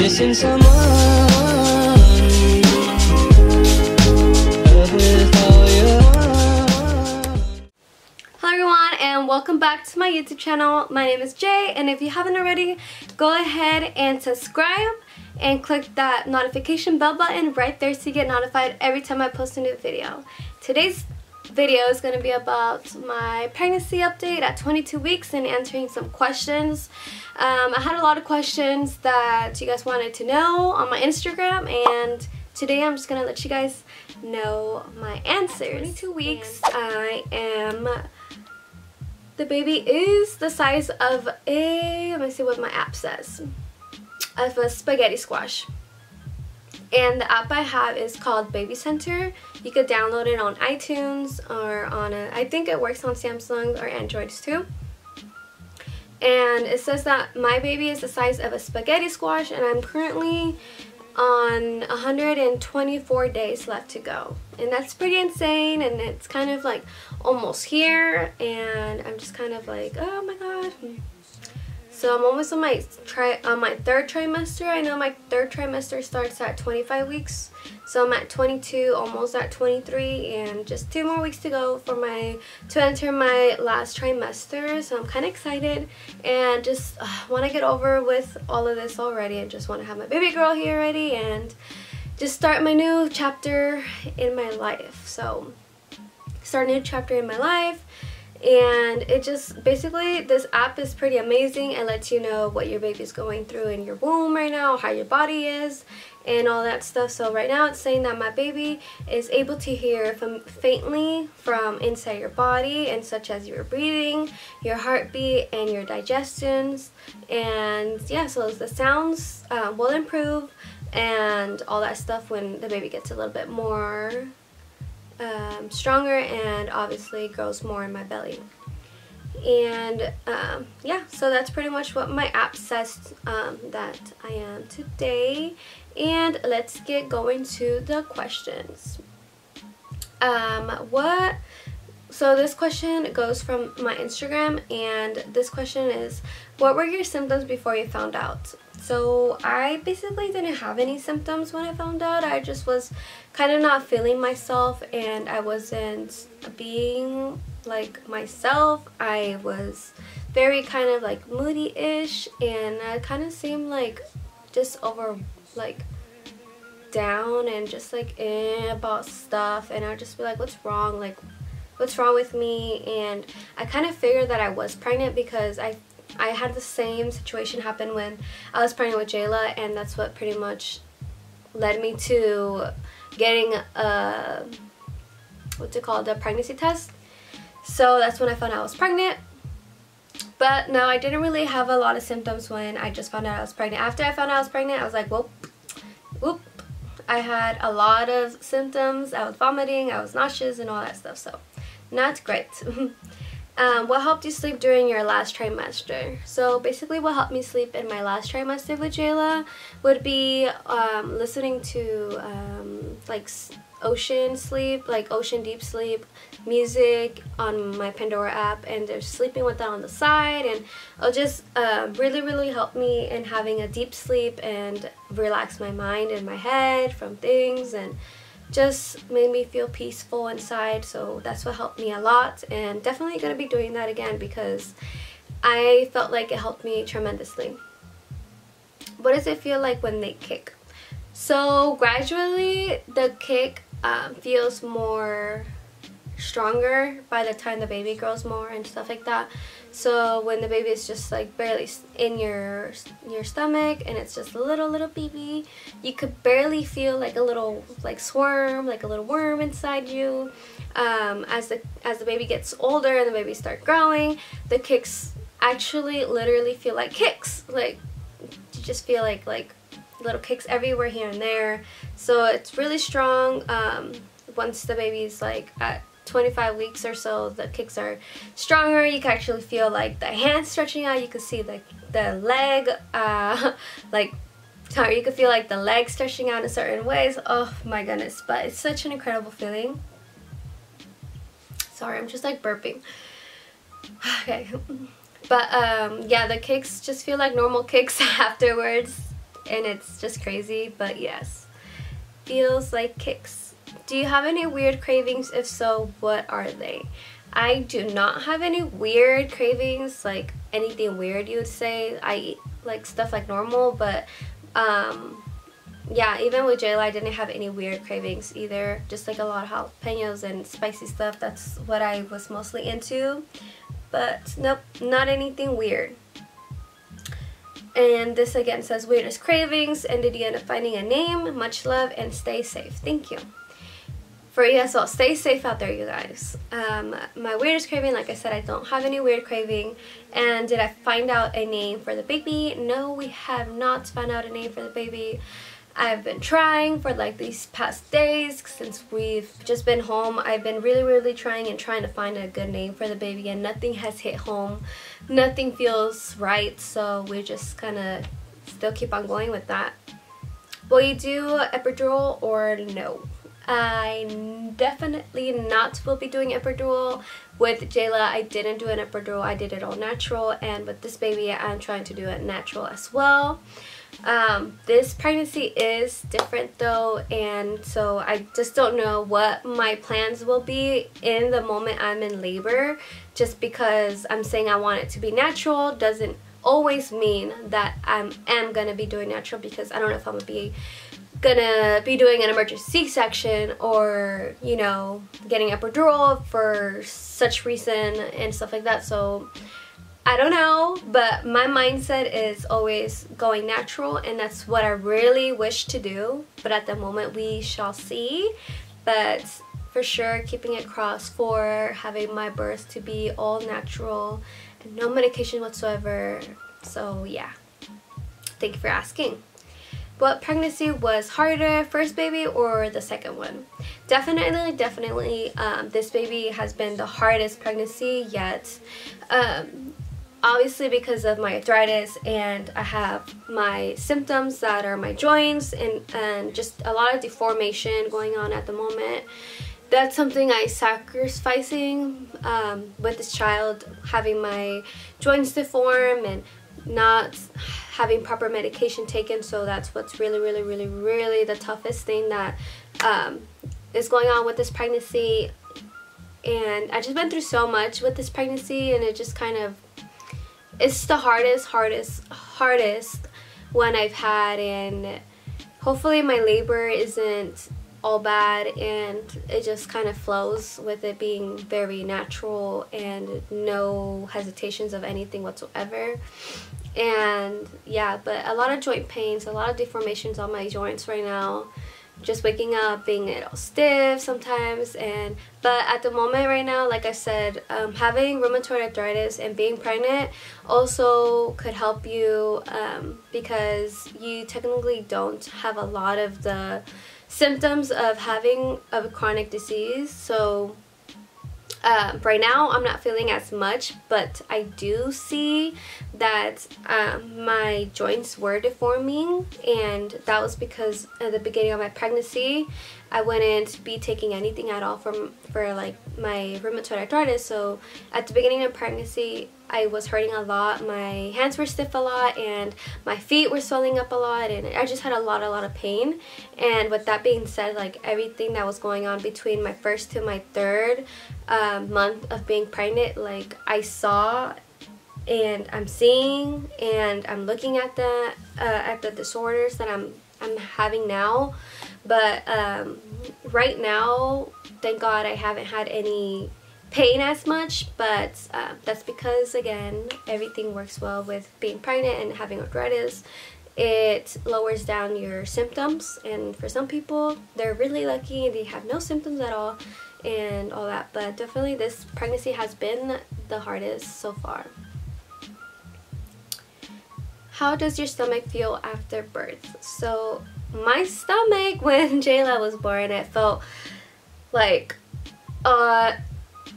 Missing someone. Welcome back to my YouTube channel. My name is Jay and if you haven't already, go ahead and subscribe and click that notification bell button right there so you get notified every time I post a new video. Today's video is going to be about my pregnancy update at 22 weeks and answering some questions. Um, I had a lot of questions that you guys wanted to know on my Instagram and today I'm just going to let you guys know my answers. 22 weeks, I am the baby is the size of a, let me see what my app says, of a spaghetti squash. And the app I have is called Baby Center. You could download it on iTunes or on a, I think it works on Samsung or Androids too. And it says that my baby is the size of a spaghetti squash and I'm currently on 124 days left to go. And that's pretty insane and it's kind of like almost here and I'm just kind of like, oh my god. So I'm almost on my tri on my third trimester. I know my third trimester starts at 25 weeks. So I'm at 22, almost at 23, and just two more weeks to go for my to enter my last trimester. So I'm kind of excited and just uh, want to get over with all of this already. I just want to have my baby girl here already and just start my new chapter in my life. So start a new chapter in my life and it just basically this app is pretty amazing. It lets you know what your baby's going through in your womb right now how your body is and all that stuff. So right now it's saying that my baby is able to hear from faintly from inside your body and such as your breathing your heartbeat and your digestions. And yeah so the sounds uh, will improve and all that stuff when the baby gets a little bit more um, stronger and obviously grows more in my belly. And um, yeah, so that's pretty much what my app says um, that I am today. And let's get going to the questions. Um, what so this question goes from my Instagram and this question is what were your symptoms before you found out? So I basically didn't have any symptoms when I found out. I just was kind of not feeling myself and I wasn't being like myself. I was very kind of like moody-ish and I kind of seemed like just over like down and just like eh about stuff and I'd just be like what's wrong like what's wrong with me and I kind of figured that I was pregnant because I I had the same situation happen when I was pregnant with Jayla and that's what pretty much led me to getting a what's it called a pregnancy test. So that's when I found out I was pregnant. But no I didn't really have a lot of symptoms when I just found out I was pregnant. After I found out I was pregnant I was like whoop whoop. I had a lot of symptoms. I was vomiting I was nauseous and all that stuff. So not great. um, what helped you sleep during your last trimester? So basically what helped me sleep in my last trimester with Jayla would be um, listening to um, like ocean sleep, like ocean deep sleep, music on my Pandora app and they're sleeping with that on the side and it'll just uh, really really help me in having a deep sleep and relax my mind and my head from things and just made me feel peaceful inside so that's what helped me a lot and definitely going to be doing that again because I felt like it helped me tremendously. What does it feel like when they kick? So gradually the kick um, feels more stronger by the time the baby grows more and stuff like that. So when the baby is just like barely in your your stomach and it's just a little little baby, you could barely feel like a little like swarm, like a little worm inside you. Um, as the as the baby gets older and the baby start growing, the kicks actually literally feel like kicks. Like you just feel like like little kicks everywhere here and there. So it's really strong. Um, once the baby's like at 25 weeks or so the kicks are stronger you can actually feel like the hand stretching out you can see the the leg uh, like you can feel like the leg stretching out in certain ways oh my goodness but it's such an incredible feeling Sorry, I'm just like burping. Okay. But um, yeah, the kicks just feel like normal kicks afterwards. And it's just crazy. But yes, feels like kicks. Do you have any weird cravings? If so, what are they? I do not have any weird cravings, like anything weird you would say. I eat like stuff like normal, but um, yeah, even with Jayla, I didn't have any weird cravings either. Just like a lot of jalapenos and spicy stuff. That's what I was mostly into. But nope, not anything weird. And this again says weirdest cravings. And did you end up finding a name? Much love and stay safe. Thank you for yes, well, stay safe out there, you guys. Um, my weirdest craving, like I said, I don't have any weird craving. And did I find out a name for the baby? No, we have not found out a name for the baby. I've been trying for like these past days since we've just been home. I've been really, really trying and trying to find a good name for the baby and nothing has hit home. Nothing feels right, so we're just kind of still keep on going with that. Will you do epidural or no? I definitely not will be doing epidural. With Jayla, I didn't do an epidural. I did it all natural. And with this baby, I'm trying to do it natural as well. Um, this pregnancy is different though. And so I just don't know what my plans will be in the moment I'm in labor. Just because I'm saying I want it to be natural doesn't always mean that I am going to be doing natural because I don't know if I'm going to be gonna be doing an emergency C-section or, you know, getting epidural for such reason and stuff like that. So I don't know, but my mindset is always going natural and that's what I really wish to do. But at the moment we shall see. But for sure keeping it crossed for having my birth to be all natural and no medication whatsoever. So yeah, thank you for asking. What pregnancy was harder, first baby or the second one? Definitely, definitely, um, this baby has been the hardest pregnancy yet. Um, obviously because of my arthritis and I have my symptoms that are my joints and, and just a lot of deformation going on at the moment that's something I sacrificing um, with this child having my joints deform and not having proper medication taken so that's what's really really really really the toughest thing that um, is going on with this pregnancy. And I just went through so much with this pregnancy and it just kind of it's the hardest hardest hardest one I've had and hopefully my labor isn't all bad and it just kind of flows with it being very natural and no hesitations of anything whatsoever. And yeah but a lot of joint pains a lot of deformations on my joints right now. Just waking up being a little stiff sometimes and but at the moment right now like I said um, having rheumatoid arthritis and being pregnant also could help you um, because you technically don't have a lot of the symptoms of having a chronic disease. So um, right now I'm not feeling as much but I do see that um, my joints were deforming and that was because at the beginning of my pregnancy I wouldn't be taking anything at all from for like my rheumatoid arthritis so at the beginning of pregnancy I was hurting a lot. My hands were stiff a lot and my feet were swelling up a lot and I just had a lot, a lot of pain. And with that being said, like everything that was going on between my first to my third um, month of being pregnant, like I saw and I'm seeing and I'm looking at the uh, at the disorders that I'm I'm having now. But um, right now, thank God I haven't had any pain as much but uh, that's because again everything works well with being pregnant and having arthritis. It lowers down your symptoms and for some people they're really lucky they have no symptoms at all and all that but definitely this pregnancy has been the hardest so far. How does your stomach feel after birth? So my stomach when Jayla was born it felt like uh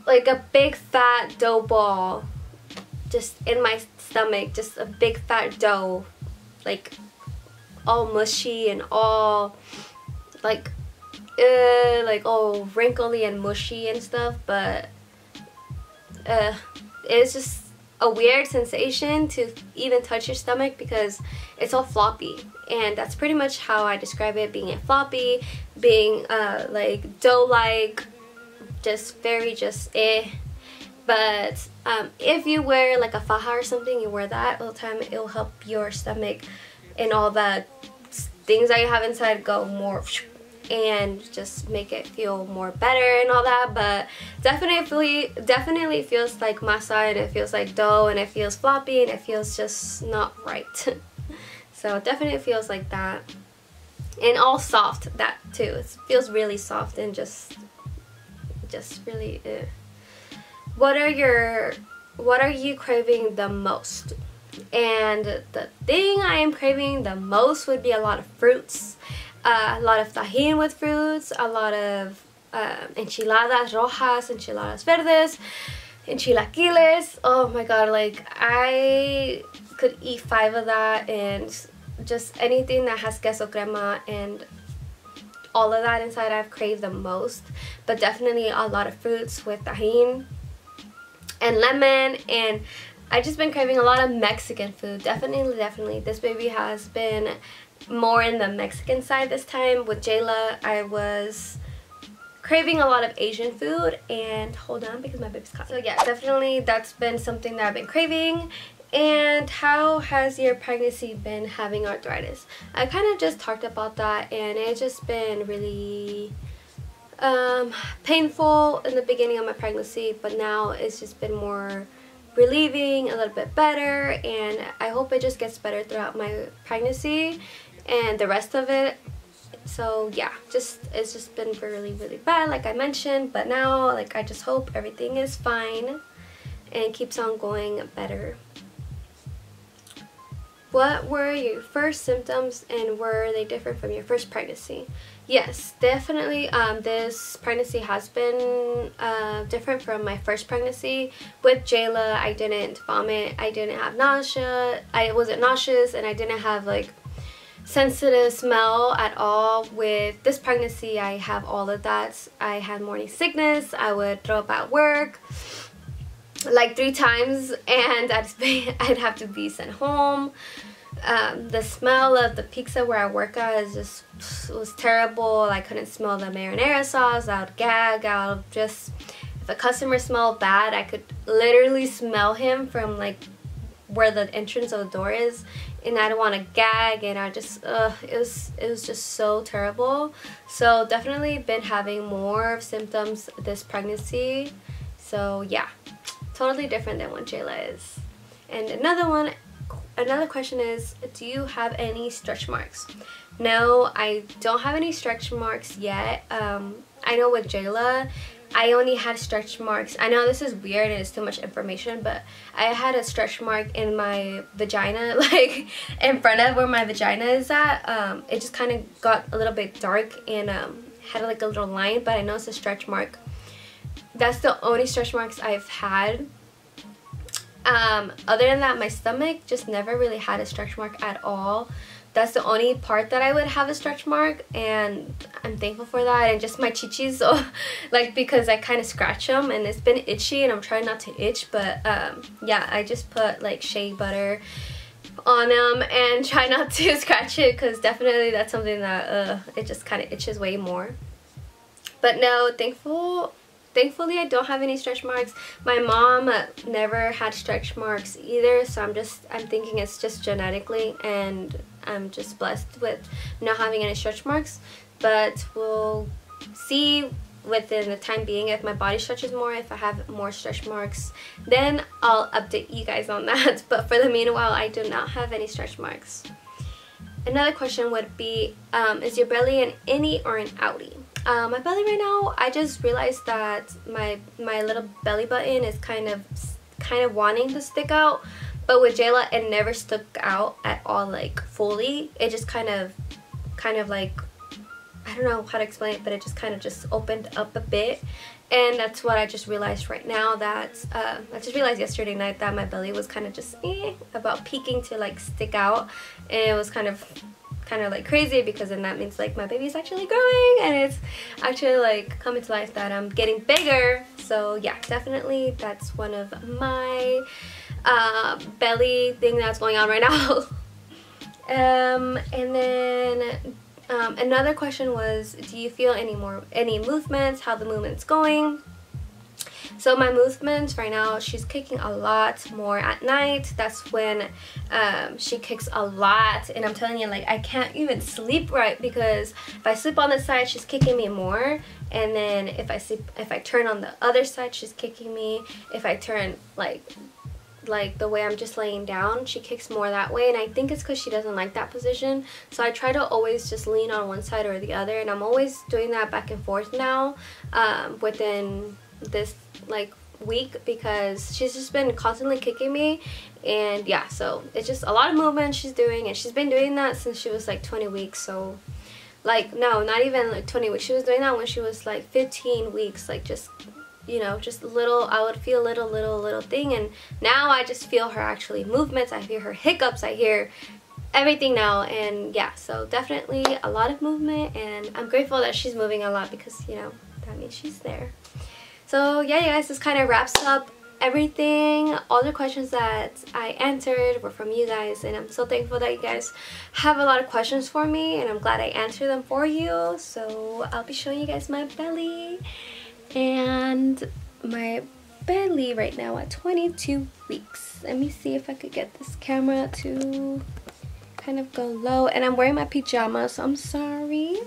like a big fat dough ball just in my stomach just a big fat dough like all mushy and all like uh, like all wrinkly and mushy and stuff but uh, it's just a weird sensation to even touch your stomach because it's all floppy. And that's pretty much how I describe it being floppy being uh, like dough like just very just eh. But um, if you wear like a faja or something you wear that all the time it'll help your stomach and all the things that you have inside go more and just make it feel more better and all that. But definitely definitely feels like masa and it feels like dough and it feels floppy and it feels just not right. So definitely feels like that. And all soft that too. It feels really soft and just just really uh. what are your what are you craving the most and the thing I am craving the most would be a lot of fruits uh, a lot of Tajín with fruits, a lot of uh, enchiladas rojas, enchiladas verdes, enchilaquiles. Oh my god, like I could eat five of that and just anything that has queso crema and all of that inside I've craved the most. But definitely a lot of fruits with Tajín and lemon and I've just been craving a lot of Mexican food. Definitely, definitely. This baby has been more in the Mexican side this time. With Jayla, I was craving a lot of Asian food and hold on because my baby's caught. So yeah, definitely that's been something that I've been craving. And how has your pregnancy been having arthritis? I kind of just talked about that and it's just been really um, painful in the beginning of my pregnancy but now it's just been more relieving, a little bit better and I hope it just gets better throughout my pregnancy and the rest of it so yeah just it's just been really really bad like I mentioned but now like I just hope everything is fine and keeps on going better what were your first symptoms and were they different from your first pregnancy? Yes, definitely um, this pregnancy has been uh, different from my first pregnancy. With Jayla, I didn't vomit, I didn't have nausea, I wasn't nauseous, and I didn't have like sensitive smell at all. With this pregnancy, I have all of that. I had morning sickness, I would throw up at work like three times and I'd, I'd have to be sent home. Um, the smell of the pizza where I work at is just was terrible. I couldn't smell the marinara sauce. I would gag. I would just if a customer smelled bad, I could literally smell him from like where the entrance of the door is, and I don't want to gag. And I just uh, it was it was just so terrible. So definitely been having more symptoms this pregnancy. So yeah, totally different than what Jayla is. And another one, another question is, do you have any stretch marks? No, I don't have any stretch marks yet. Um, I know with Jayla, I only had stretch marks. I know this is weird and it's too much information, but I had a stretch mark in my vagina, like in front of where my vagina is at. Um, it just kind of got a little bit dark and um, had like a little line, but I know it's a stretch mark that's the only stretch marks I've had. Um, other than that, my stomach just never really had a stretch mark at all. That's the only part that I would have a stretch mark and I'm thankful for that and just my chichis so like because I kind of scratch them and it's been itchy and I'm trying not to itch but um, yeah I just put like shea butter on them and try not to scratch it because definitely that's something that uh, it just kind of itches way more but no thankful thankfully I don't have any stretch marks. My mom never had stretch marks either, so I'm just, I'm thinking it's just genetically and I'm just blessed with not having any stretch marks. But we'll see within the time being if my body stretches more, if I have more stretch marks, then I'll update you guys on that. But for the meanwhile, I do not have any stretch marks. Another question would be, um, is your belly an innie or an outie? Uh, my belly right now, I just realized that my my little belly button is kind of kind of wanting to stick out. But with Jayla, it never stuck out at all, like fully. It just kind of, kind of like, I don't know how to explain it, but it just kind of just opened up a bit. And that's what I just realized right now that, uh, I just realized yesterday night that my belly was kind of just eh, about peaking to like stick out. And it was kind of kind of like crazy because then that means like my baby's actually growing and it's actually like coming to life that I'm getting bigger so yeah definitely that's one of my uh, belly thing that's going on right now um, and then um, another question was do you feel any more any movements how the movement's going so my movements right now, she's kicking a lot more at night. That's when um, she kicks a lot. And I'm telling you, like, I can't even sleep right because if I sleep on the side, she's kicking me more. And then if I sleep, if I turn on the other side, she's kicking me. If I turn, like, like the way I'm just laying down she kicks more that way and I think it's because she doesn't like that position. So I try to always just lean on one side or the other and I'm always doing that back and forth now um, within this like week because she's just been constantly kicking me. And yeah so it's just a lot of movement she's doing and she's been doing that since she was like 20 weeks so like no not even like 20 weeks. She was doing that when she was like 15 weeks like just you know just little I would feel little little little thing. And now I just feel her actually movements. I hear her hiccups. I hear everything now. And yeah so definitely a lot of movement. And I'm grateful that she's moving a lot because you know that means she's there. So yeah, you guys, this kind of wraps up everything. All the questions that I answered were from you guys. And I'm so thankful that you guys have a lot of questions for me. And I'm glad I answered them for you. So I'll be showing you guys my belly and my belly right now at 22 weeks let me see if I could get this camera to kind of go low and I'm wearing my pajamas so I'm sorry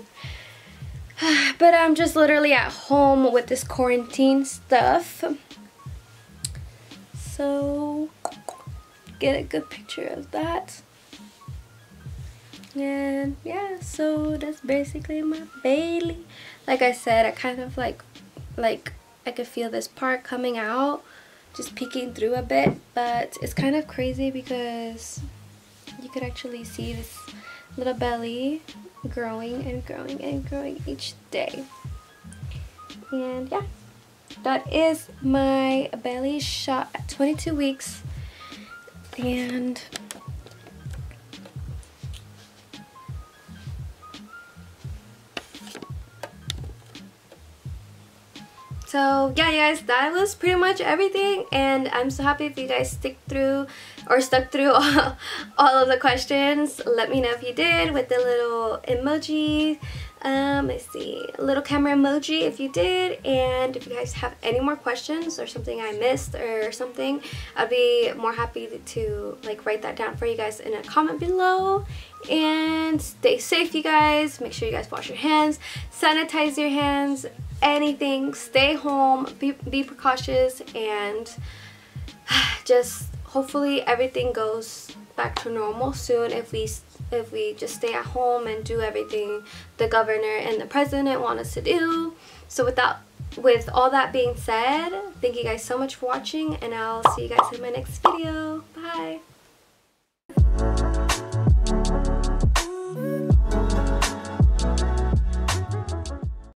but I'm just literally at home with this quarantine stuff. So, get a good picture of that. And yeah, so that's basically my Bailey. Like I said, I kind of like, like, I could feel this part coming out, just peeking through a bit. But it's kind of crazy because you could actually see this little belly growing and growing and growing each day. And yeah, that is my belly shot at 22 weeks. And So yeah, guys, that was pretty much everything, and I'm so happy if you guys stick through or stuck through all, all of the questions. Let me know if you did with the little emoji. Um, let's see, little camera emoji if you did, and if you guys have any more questions or something I missed or something, I'd be more happy to like write that down for you guys in a comment below. And stay safe, you guys. Make sure you guys wash your hands, sanitize your hands, anything. Stay home, be, be precautious, and just hopefully everything goes back to normal soon if we if we just stay at home and do everything the governor and the president want us to do. So without with all that being said, thank you guys so much for watching and I'll see you guys in my next video. Bye!